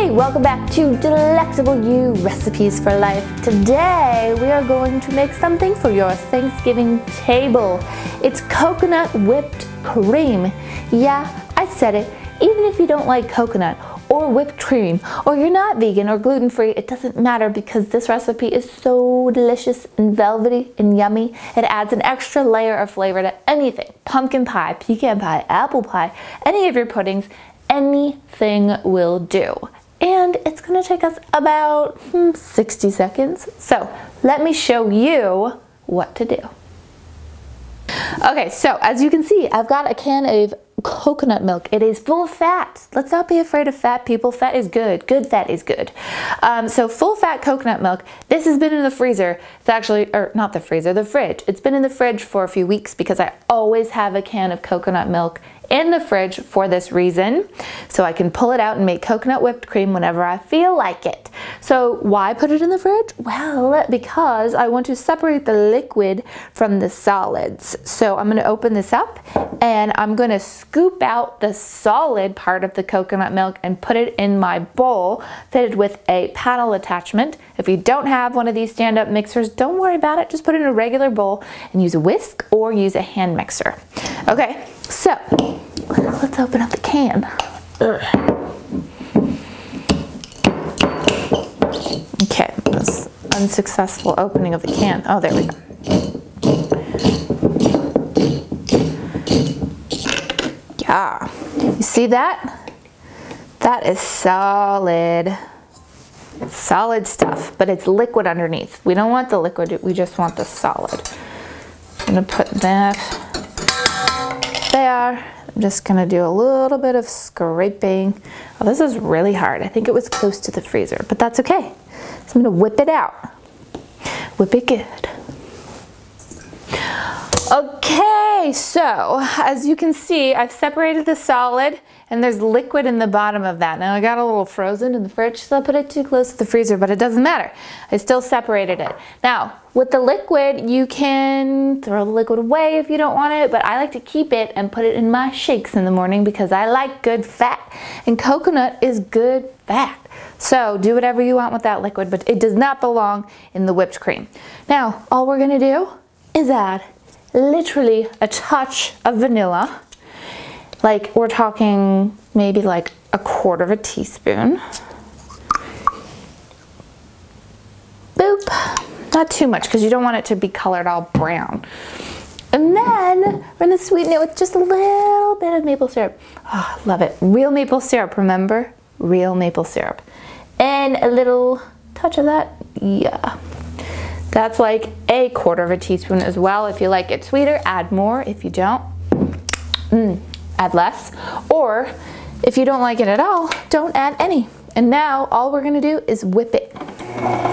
Hey, welcome back to Delectable You Recipes for Life. Today we are going to make something for your Thanksgiving table. It's coconut whipped cream. Yeah, I said it. Even if you don't like coconut or whipped cream or you're not vegan or gluten free, it doesn't matter because this recipe is so delicious and velvety and yummy. It adds an extra layer of flavor to anything. Pumpkin pie, pecan pie, apple pie, any of your puddings, anything will do. And it's gonna take us about hmm, 60 seconds. So let me show you what to do. Okay, so as you can see, I've got a can of coconut milk. It is full of fat. Let's not be afraid of fat, people. Fat is good. Good fat is good. Um, so full fat coconut milk. This has been in the freezer. It's actually, or not the freezer, the fridge. It's been in the fridge for a few weeks because I always have a can of coconut milk in the fridge for this reason. So I can pull it out and make coconut whipped cream whenever I feel like it. So why put it in the fridge? Well, because I want to separate the liquid from the solids. So I'm gonna open this up and I'm gonna scoop out the solid part of the coconut milk and put it in my bowl fitted with a paddle attachment. If you don't have one of these stand-up mixers, don't worry about it. Just put it in a regular bowl and use a whisk or use a hand mixer. Okay, so let's open up the can. Okay, this unsuccessful opening of the can. Oh, there we go. Yeah, you see that? That is solid, solid stuff, but it's liquid underneath. We don't want the liquid, we just want the solid. I'm gonna put that there. I'm just gonna do a little bit of scraping. Oh, this is really hard. I think it was close to the freezer, but that's okay. So I'm gonna whip it out. Whip it. Okay, so as you can see, I've separated the solid and there's liquid in the bottom of that. Now I got a little frozen in the fridge, so I put it too close to the freezer, but it doesn't matter. I still separated it. Now, with the liquid, you can throw the liquid away if you don't want it, but I like to keep it and put it in my shakes in the morning because I like good fat, and coconut is good fat. So do whatever you want with that liquid, but it does not belong in the whipped cream. Now, all we're gonna do is add literally a touch of vanilla like we're talking maybe like a quarter of a teaspoon. Boop. Not too much because you don't want it to be colored all brown. And then we're gonna sweeten it with just a little bit of maple syrup. Oh, love it. Real maple syrup, remember? Real maple syrup. And a little touch of that, yeah. That's like a quarter of a teaspoon as well. If you like it sweeter, add more. If you don't, mm, add less. Or if you don't like it at all, don't add any. And now all we're gonna do is whip it.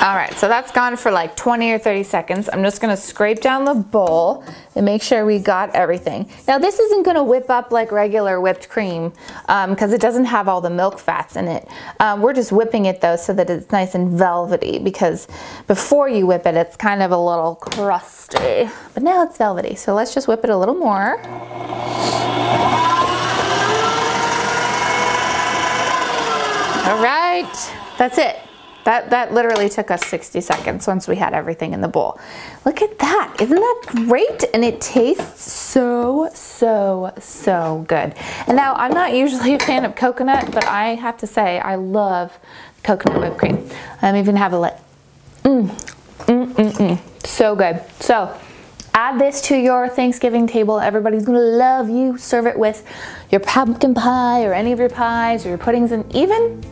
All right, so that's gone for like 20 or 30 seconds. I'm just gonna scrape down the bowl and make sure we got everything. Now this isn't gonna whip up like regular whipped cream because um, it doesn't have all the milk fats in it. Um, we're just whipping it though so that it's nice and velvety because before you whip it, it's kind of a little crusty. But now it's velvety, so let's just whip it a little more. All right, that's it. That, that literally took us 60 seconds once we had everything in the bowl. Look at that, isn't that great? And it tastes so, so, so good. And now I'm not usually a fan of coconut, but I have to say I love coconut whipped cream. I'm even have a let, mmm, mmm, mmm, mmm, so good. So add this to your Thanksgiving table. Everybody's gonna love you. Serve it with your pumpkin pie or any of your pies or your puddings and even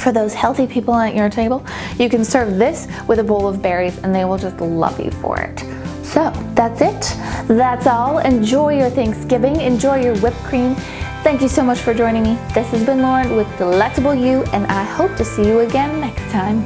for those healthy people at your table, you can serve this with a bowl of berries and they will just love you for it. So that's it. That's all. Enjoy your Thanksgiving. Enjoy your whipped cream. Thank you so much for joining me. This has been Lauren with Delectable You and I hope to see you again next time.